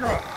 Grr.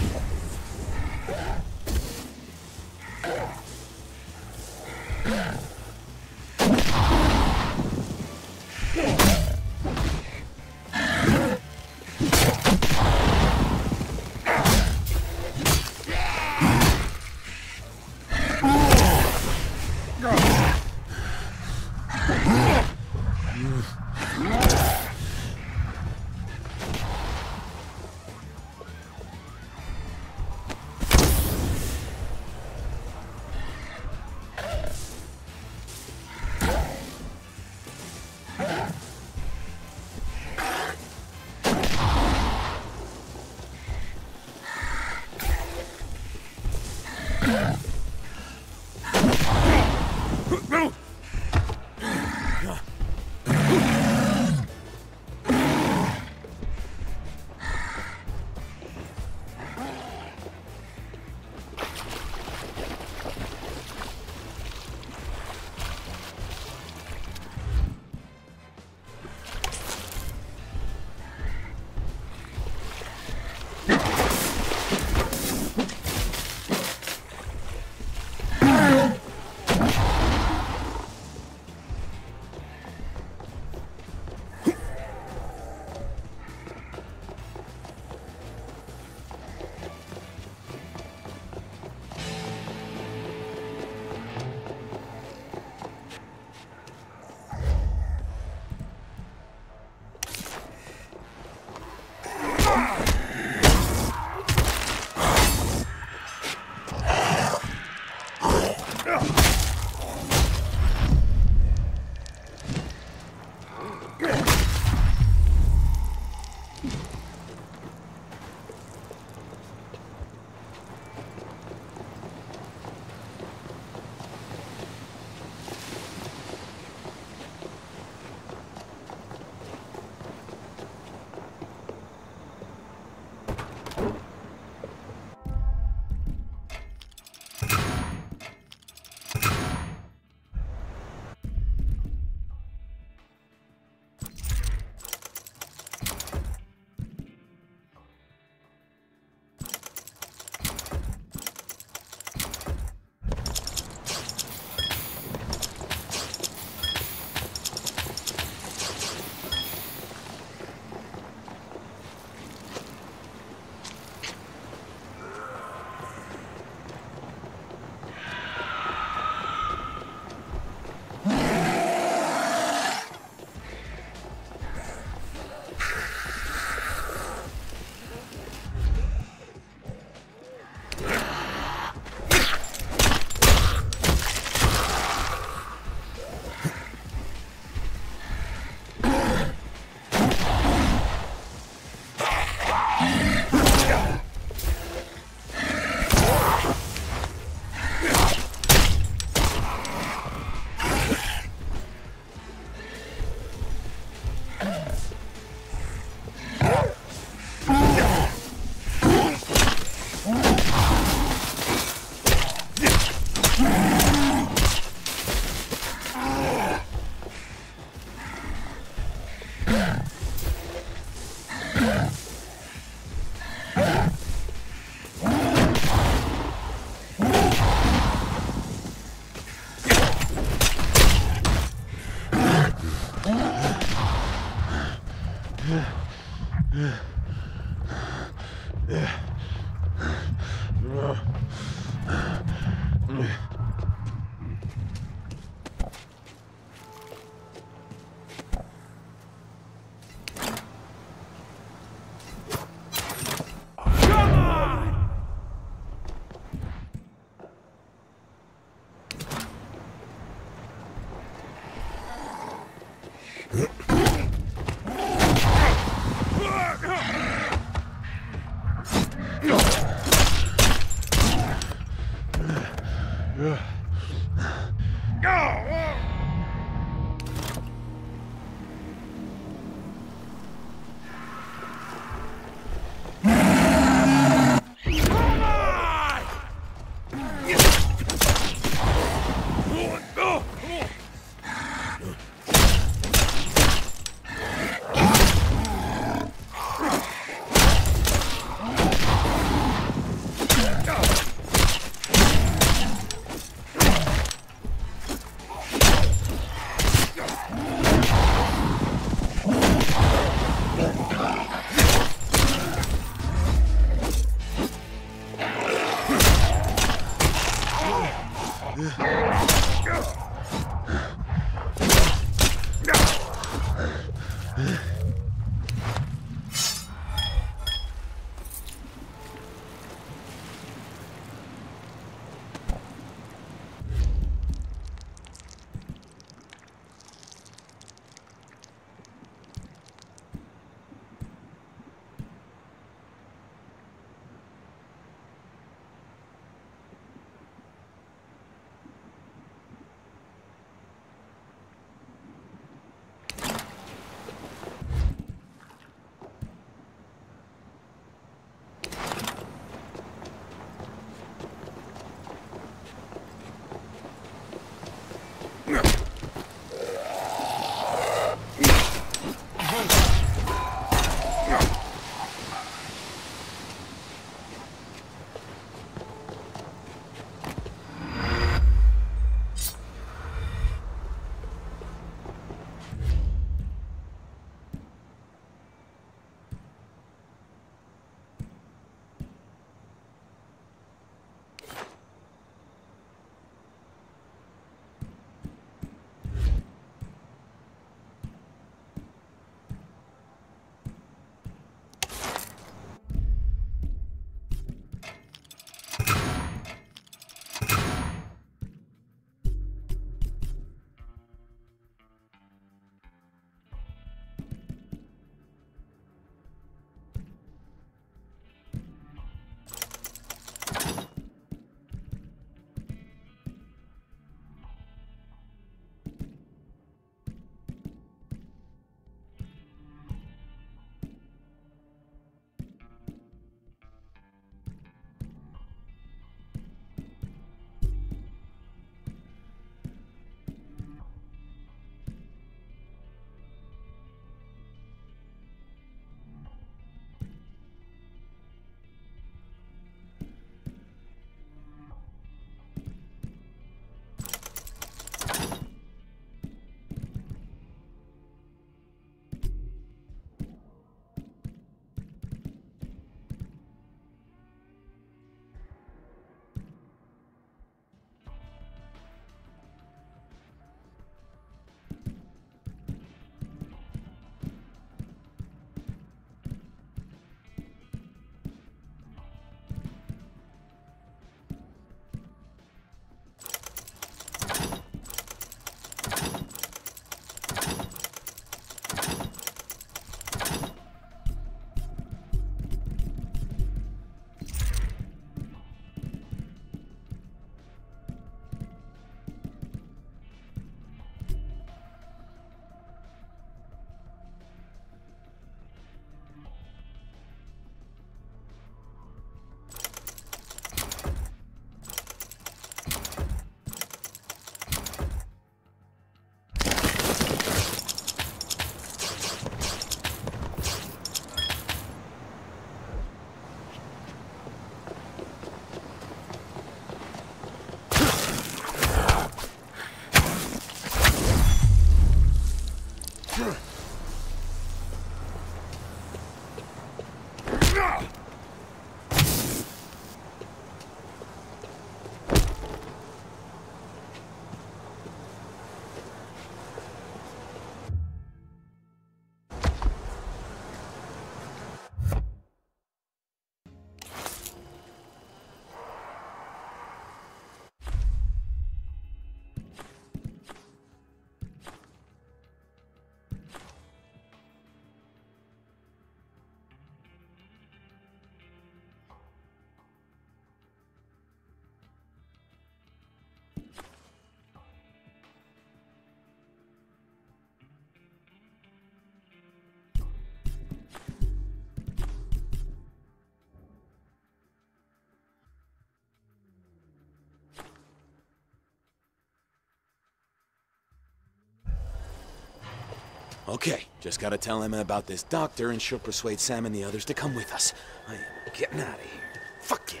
Okay, just gotta tell Emma about this doctor and she'll persuade Sam and the others to come with us. I am getting out of here. Fuck yeah.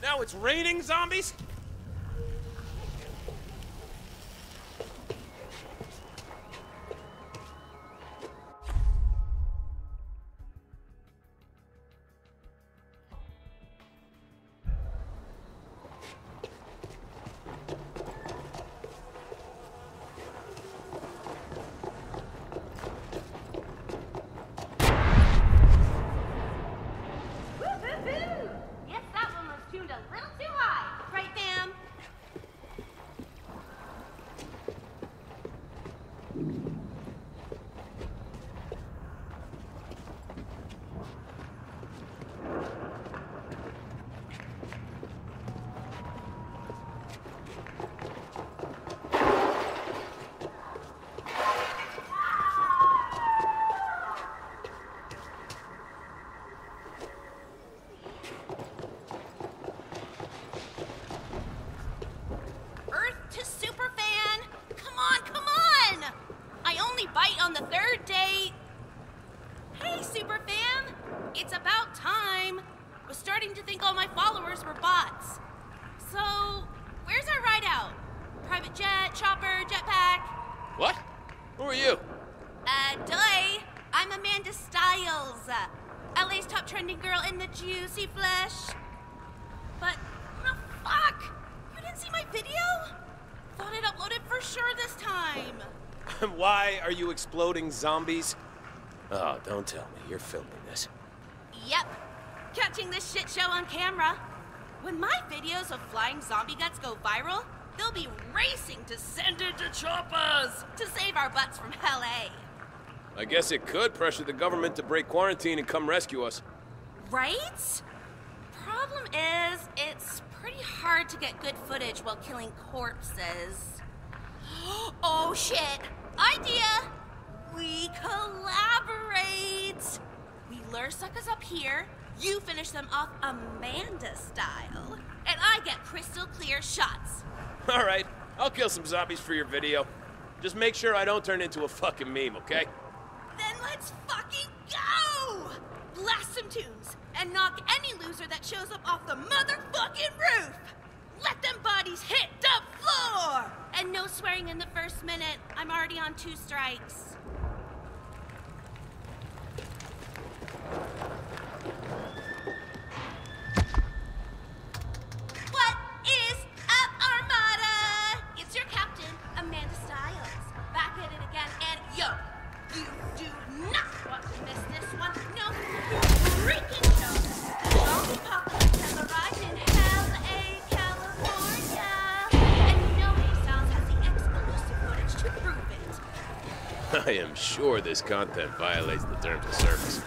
Now it's raining zombies? I'm Amanda Styles. Uh, LA's top trending girl in the juicy flesh. But, oh, fuck! You didn't see my video? Thought it uploaded for sure this time. Why are you exploding zombies? Oh, don't tell me you're filming this. Yep. Catching this shit show on camera. When my videos of flying zombie guts go viral, they'll be racing to send it to choppers to save our butts from LA. I guess it could pressure the government to break quarantine and come rescue us. Right? Problem is, it's pretty hard to get good footage while killing corpses. oh shit! Idea! We collaborate! We lure suckers up here, you finish them off Amanda style, and I get crystal clear shots. All right, I'll kill some zombies for your video. Just make sure I don't turn into a fucking meme, okay? Then let's fucking go! Blast some tunes and knock any loser that shows up off the motherfucking roof! Let them bodies hit the floor! And no swearing in the first minute. I'm already on two strikes. Sure this content violates the terms of service.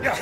Yeah.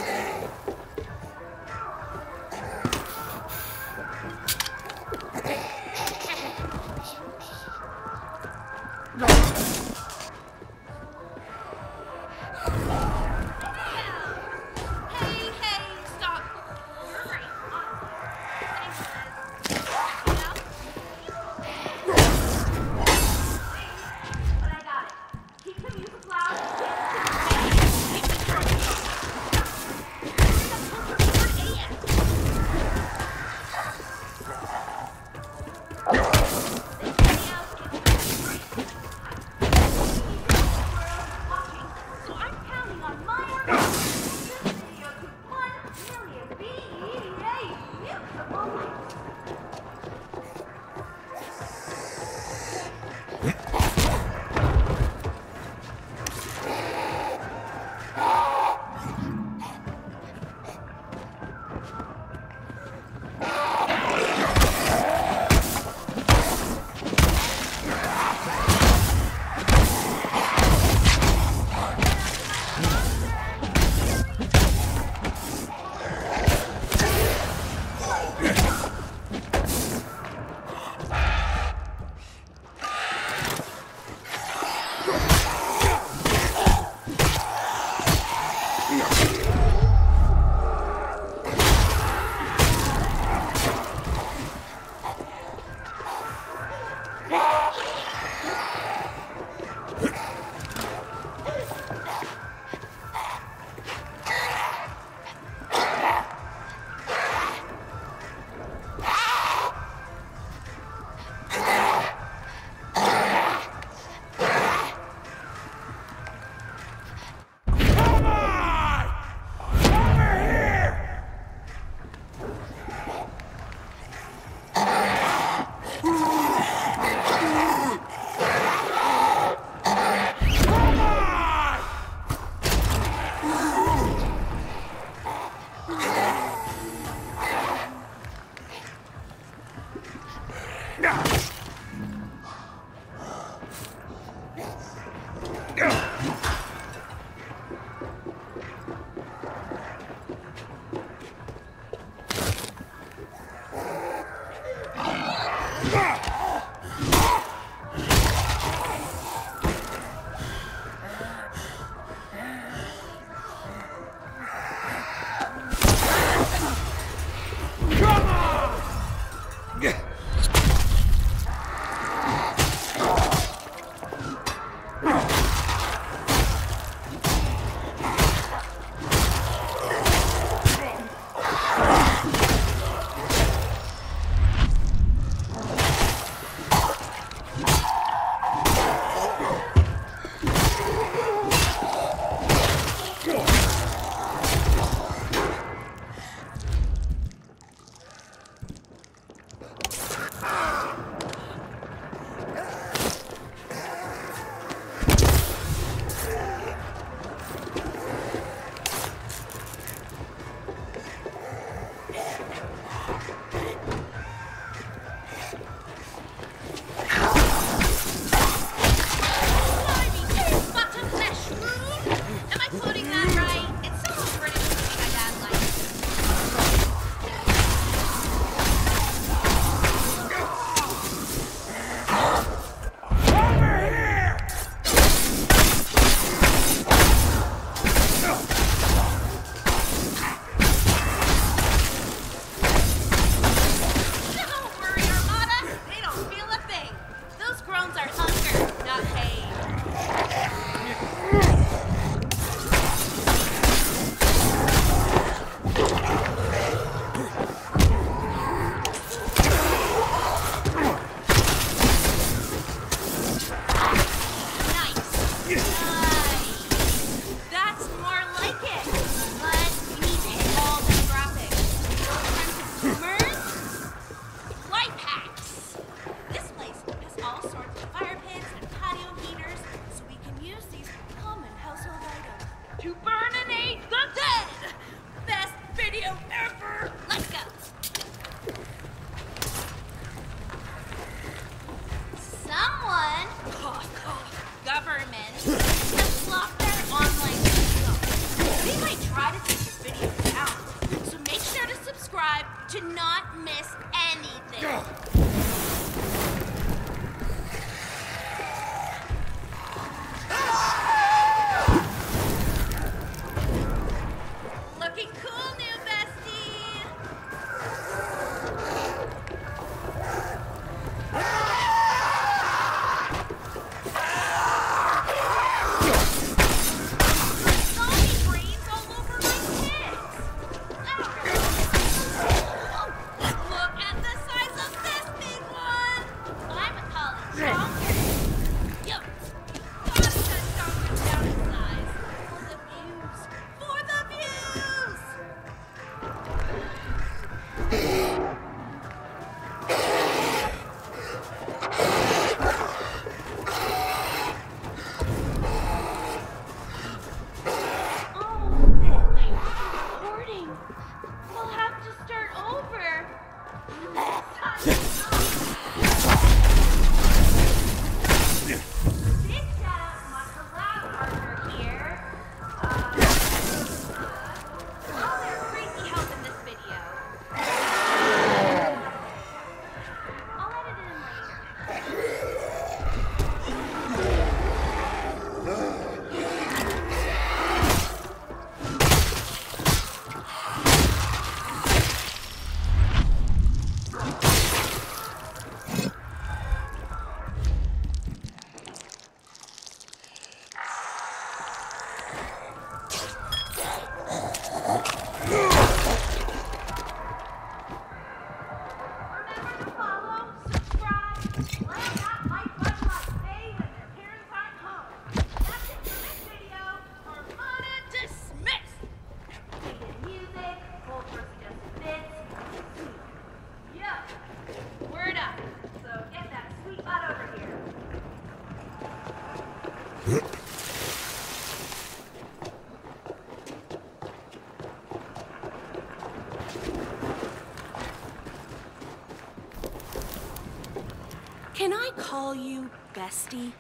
Bestie?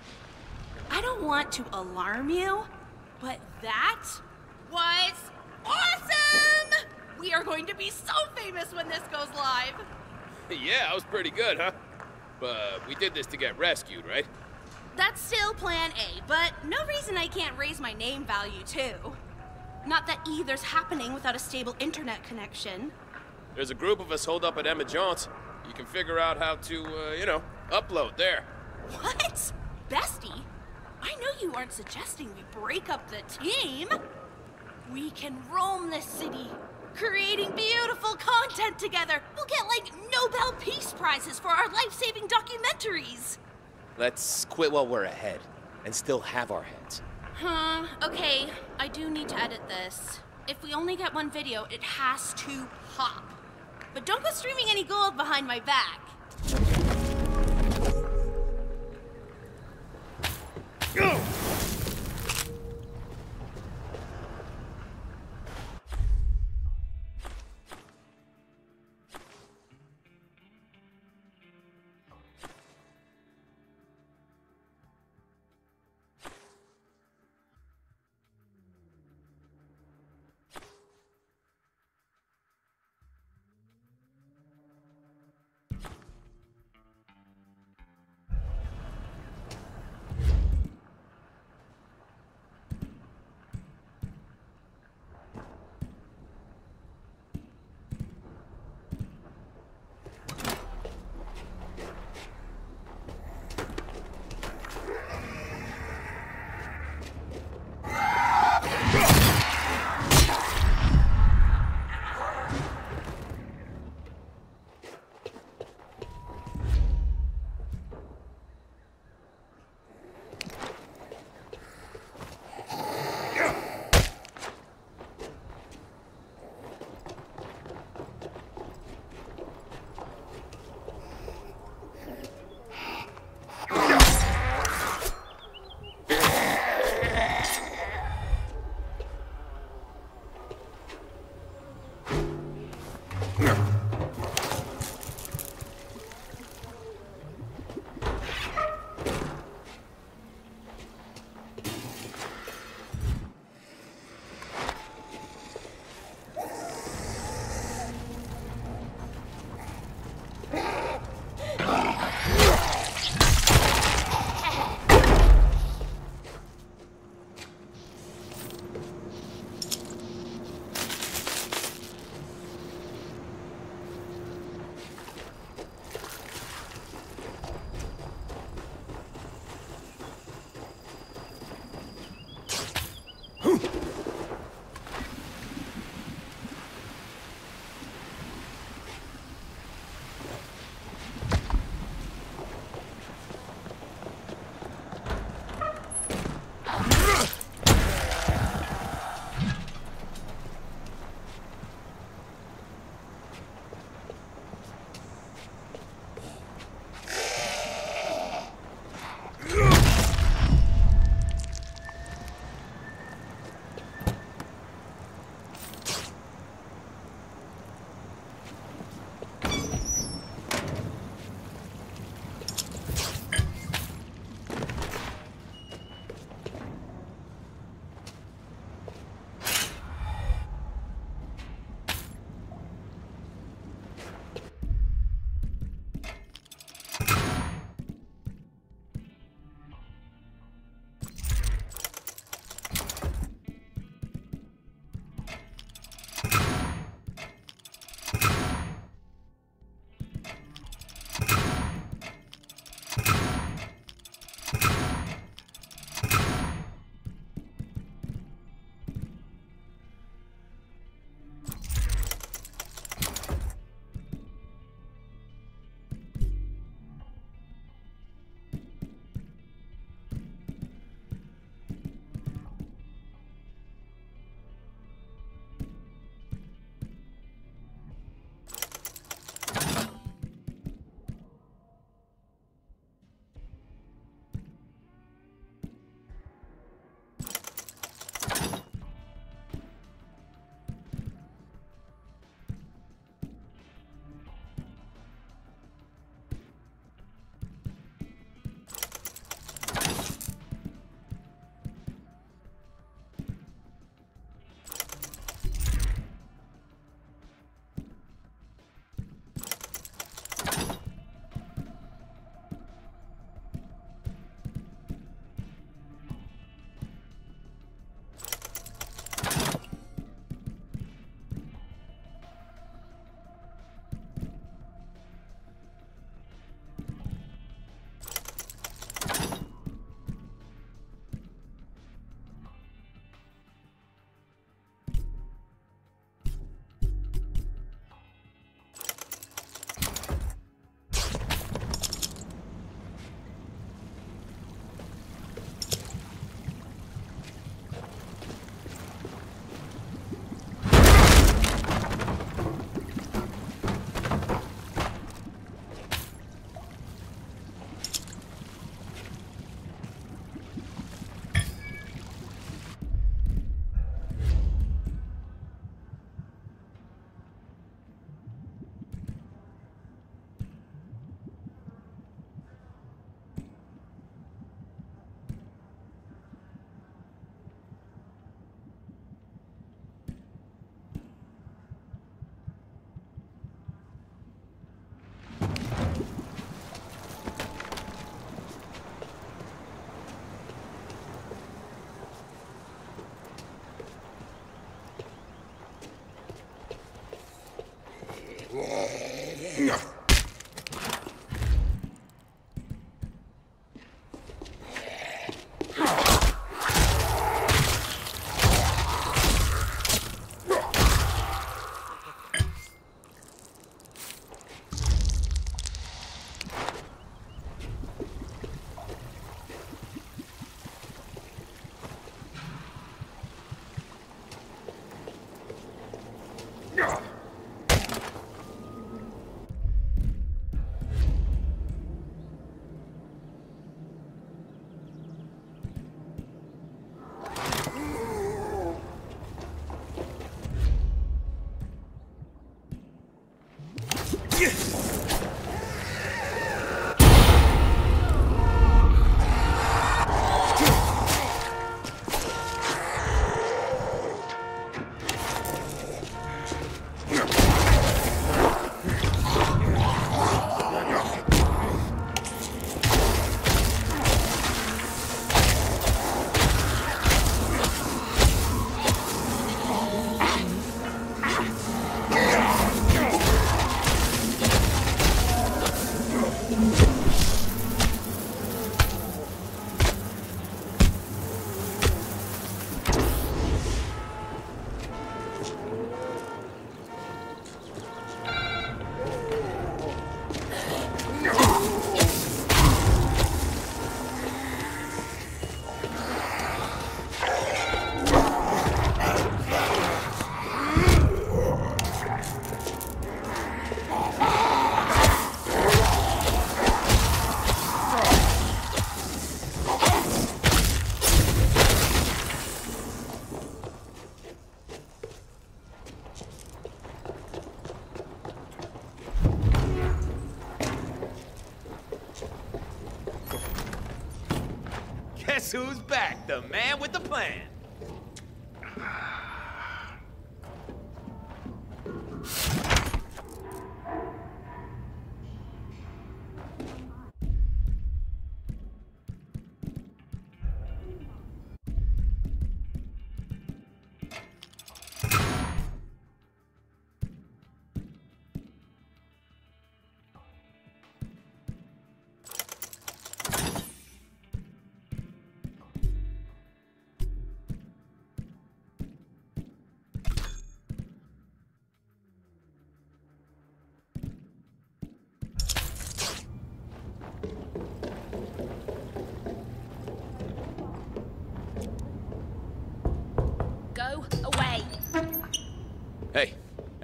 I don't want to alarm you, but that was awesome! We are going to be so famous when this goes live. Yeah, that was pretty good, huh? But we did this to get rescued, right? That's still plan A, but no reason I can't raise my name value too. Not that either's happening without a stable internet connection. There's a group of us holed up at Emma Jaunt's. You can figure out how to, uh, you know, upload there. What? Bestie? I know you aren't suggesting we break up the team. We can roam this city, creating beautiful content together. We'll get like Nobel Peace Prizes for our life saving documentaries. Let's quit while we're ahead and still have our heads. Huh, okay. I do need to edit this. If we only get one video, it has to pop. But don't go streaming any gold behind my back. Go!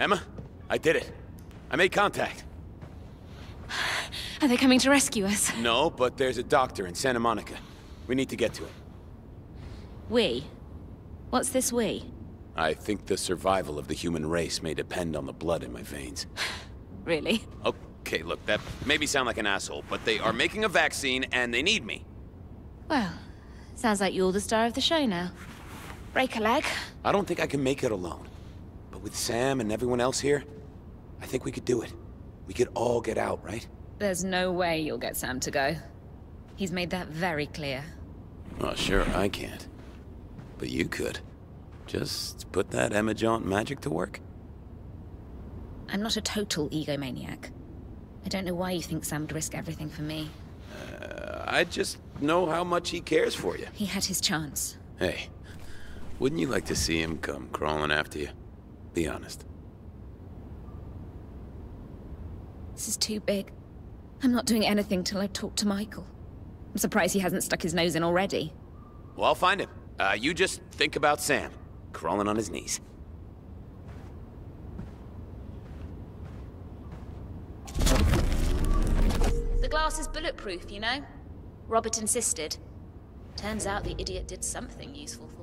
Emma, I did it. I made contact. Are they coming to rescue us? No, but there's a doctor in Santa Monica. We need to get to him. We? What's this we? I think the survival of the human race may depend on the blood in my veins. Really? Okay, look, that made me sound like an asshole, but they are making a vaccine and they need me. Well, sounds like you're the star of the show now. Break a leg. I don't think I can make it alone. With Sam and everyone else here, I think we could do it. We could all get out, right? There's no way you'll get Sam to go. He's made that very clear. Well, sure, I can't. But you could. Just put that Emma Jaunt magic to work. I'm not a total egomaniac. I don't know why you think Sam would risk everything for me. Uh, I just know how much he cares for you. He had his chance. Hey, wouldn't you like to see him come crawling after you? Be honest. This is too big. I'm not doing anything till I talk to Michael. I'm surprised he hasn't stuck his nose in already. Well, I'll find him. Uh, you just think about Sam, crawling on his knees. The glass is bulletproof, you know? Robert insisted. Turns out the idiot did something useful for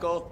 Michael!